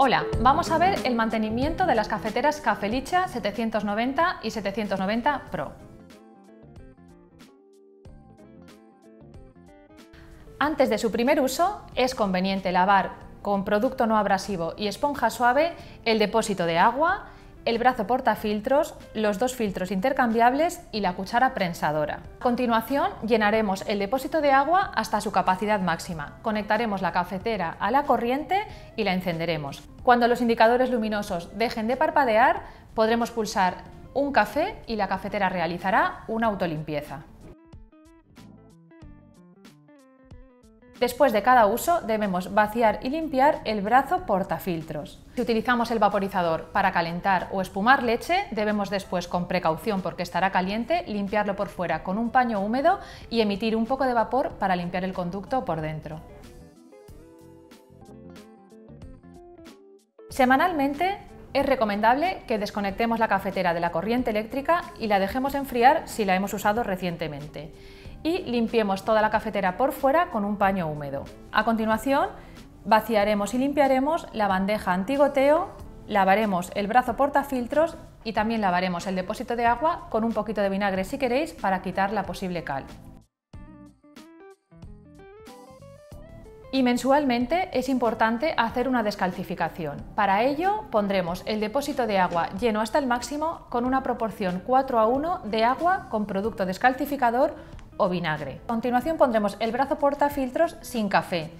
Hola, vamos a ver el mantenimiento de las cafeteras Cafelicha 790 y 790 Pro. Antes de su primer uso, es conveniente lavar con producto no abrasivo y esponja suave el depósito de agua, el brazo portafiltros, los dos filtros intercambiables y la cuchara prensadora. A continuación llenaremos el depósito de agua hasta su capacidad máxima, conectaremos la cafetera a la corriente y la encenderemos. Cuando los indicadores luminosos dejen de parpadear, podremos pulsar un café y la cafetera realizará una autolimpieza. Después de cada uso debemos vaciar y limpiar el brazo portafiltros. Si utilizamos el vaporizador para calentar o espumar leche, debemos después, con precaución porque estará caliente, limpiarlo por fuera con un paño húmedo y emitir un poco de vapor para limpiar el conducto por dentro. Semanalmente es recomendable que desconectemos la cafetera de la corriente eléctrica y la dejemos enfriar si la hemos usado recientemente y limpiemos toda la cafetera por fuera con un paño húmedo. A continuación, vaciaremos y limpiaremos la bandeja antigoteo, lavaremos el brazo portafiltros y también lavaremos el depósito de agua con un poquito de vinagre si queréis para quitar la posible cal. Y mensualmente es importante hacer una descalcificación. Para ello pondremos el depósito de agua lleno hasta el máximo con una proporción 4 a 1 de agua con producto descalcificador o vinagre. A continuación pondremos el brazo portafiltros sin café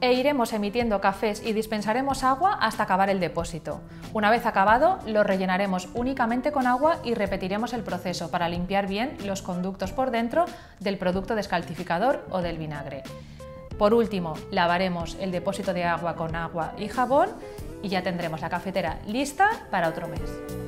e iremos emitiendo cafés y dispensaremos agua hasta acabar el depósito. Una vez acabado, lo rellenaremos únicamente con agua y repetiremos el proceso para limpiar bien los conductos por dentro del producto descalcificador o del vinagre. Por último, lavaremos el depósito de agua con agua y jabón y ya tendremos la cafetera lista para otro mes.